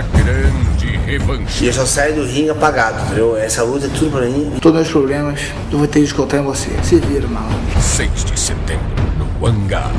A grande revanche. E eu só saio do ringue apagado, entendeu? Essa luta é tudo pra mim. Todos os problemas eu vou ter que escutar em você. Se vira, malandro. 6 de setembro, no Hangar.